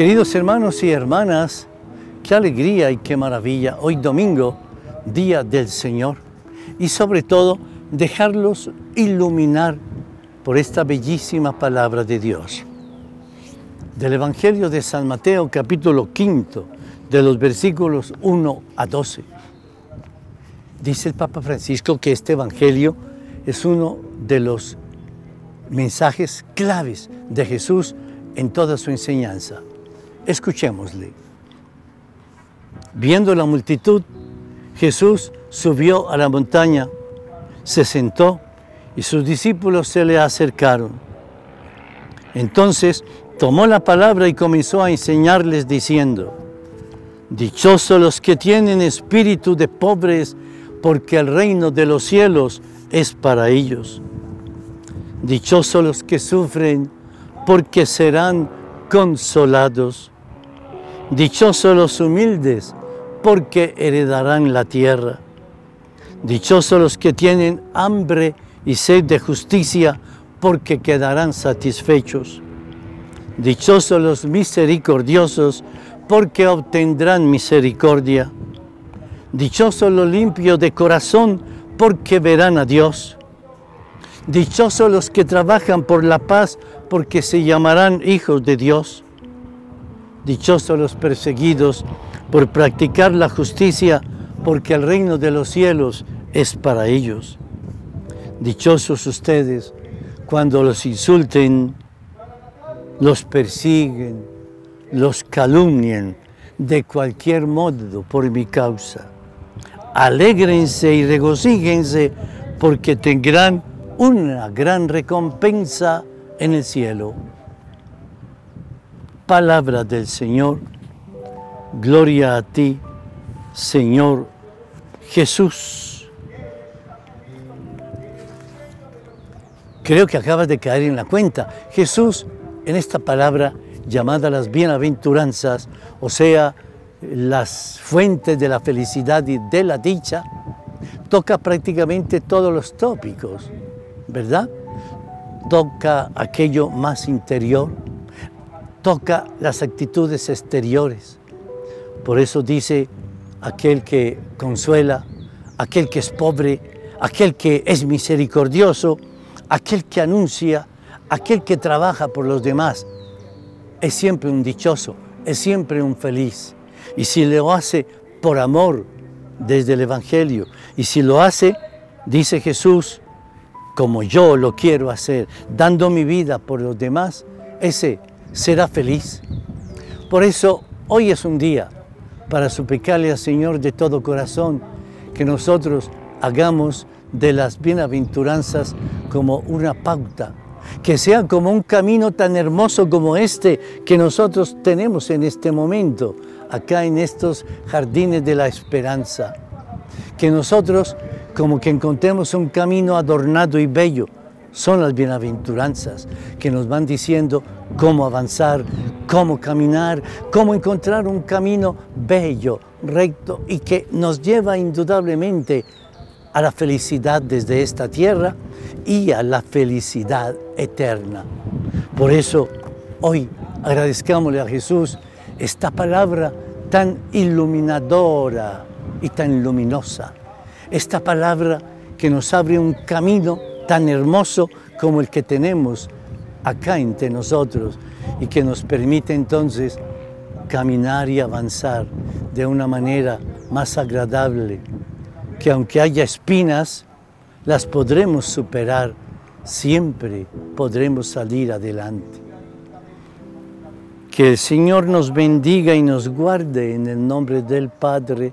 Queridos hermanos y hermanas, qué alegría y qué maravilla hoy domingo, día del Señor, y sobre todo dejarlos iluminar por esta bellísima palabra de Dios. Del Evangelio de San Mateo capítulo quinto, de los versículos 1 a 12. Dice el Papa Francisco que este Evangelio es uno de los mensajes claves de Jesús en toda su enseñanza. Escuchémosle. Viendo la multitud, Jesús subió a la montaña, se sentó y sus discípulos se le acercaron. Entonces tomó la palabra y comenzó a enseñarles diciendo, Dichosos los que tienen espíritu de pobres, porque el reino de los cielos es para ellos. Dichosos los que sufren, porque serán consolados. Dichosos los humildes, porque heredarán la tierra. Dichosos los que tienen hambre y sed de justicia, porque quedarán satisfechos. Dichosos los misericordiosos, porque obtendrán misericordia. Dichosos los limpios de corazón, porque verán a Dios. Dichosos los que trabajan por la paz, porque se llamarán hijos de Dios. Dichosos los perseguidos por practicar la justicia, porque el reino de los cielos es para ellos. Dichosos ustedes cuando los insulten, los persiguen, los calumnien de cualquier modo por mi causa. Alégrense y regocíjense porque tendrán una gran recompensa en el cielo. Palabra del Señor, gloria a ti, Señor Jesús. Creo que acabas de caer en la cuenta. Jesús, en esta palabra llamada las bienaventuranzas, o sea, las fuentes de la felicidad y de la dicha, toca prácticamente todos los tópicos, ¿verdad? Toca aquello más interior, toca las actitudes exteriores. Por eso dice aquel que consuela, aquel que es pobre, aquel que es misericordioso, aquel que anuncia, aquel que trabaja por los demás, es siempre un dichoso, es siempre un feliz. Y si lo hace por amor desde el Evangelio, y si lo hace, dice Jesús, como yo lo quiero hacer, dando mi vida por los demás, ese será feliz. Por eso hoy es un día para suplicarle al Señor de todo corazón que nosotros hagamos de las bienaventuranzas como una pauta que sea como un camino tan hermoso como este que nosotros tenemos en este momento, acá en estos jardines de la esperanza. Que nosotros como que encontremos un camino adornado y bello, son las bienaventuranzas que nos van diciendo cómo avanzar, cómo caminar, cómo encontrar un camino bello, recto y que nos lleva indudablemente a la felicidad desde esta tierra y a la felicidad eterna. Por eso hoy agradezcámosle a Jesús esta palabra tan iluminadora y tan luminosa, esta palabra que nos abre un camino tan hermoso como el que tenemos acá entre nosotros y que nos permite entonces caminar y avanzar de una manera más agradable, que aunque haya espinas, las podremos superar, siempre podremos salir adelante. Que el Señor nos bendiga y nos guarde en el nombre del Padre,